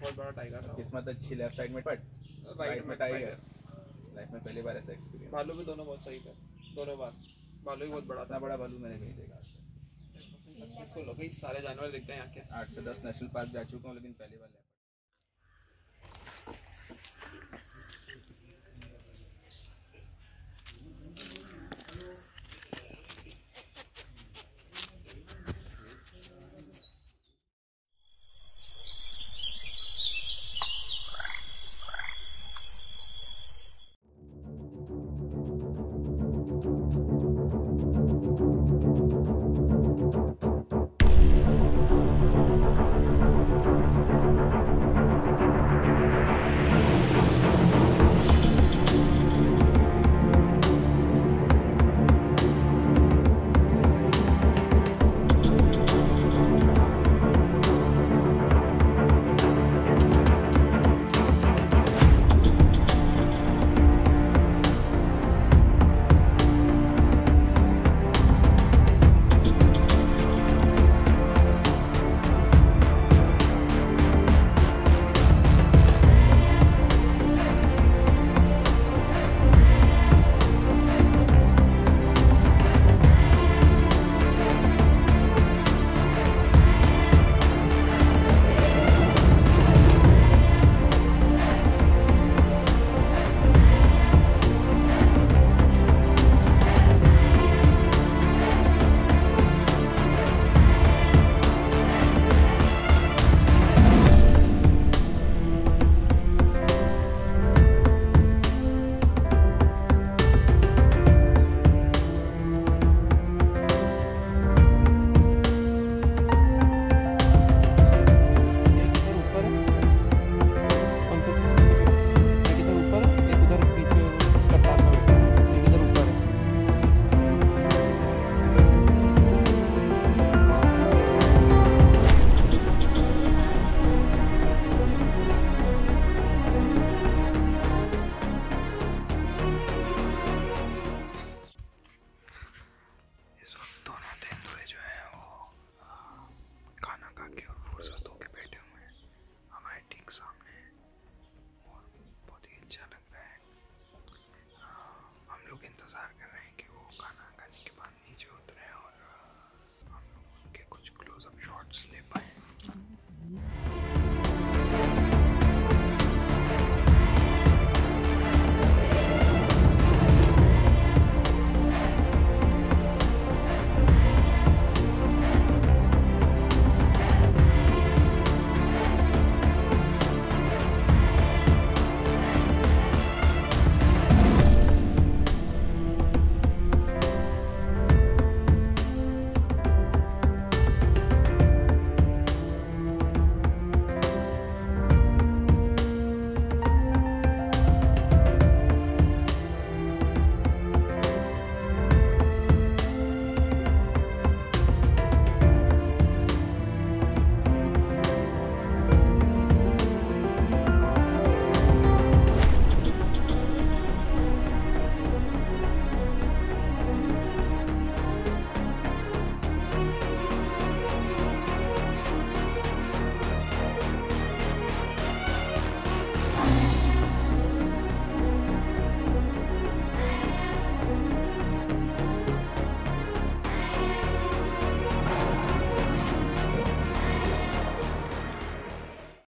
बहुत बड़ा टाइगर था किस्मत अच्छी लेफ़्ट साइड में पट राइट में टाइगर लाइफ में। पहली बार ऐसा एक्सपीरियंस भालू भी दोनों बहुत सही थे दोनों बार। भालू भी बहुत बड़ा था। बड़ा भालू मैंने नहीं देखा इसको लोग सक्सेसफुल हो गई। सारे जानवर देखते हैं यहाँ के। आठ से दस नेशनल पार्क जा चुका हूँ लेकिन पहली बार खाना खाने के बाद नीचे उतरे और हम लोग उनके कुछ क्लोजअप शॉट्स ले पाए।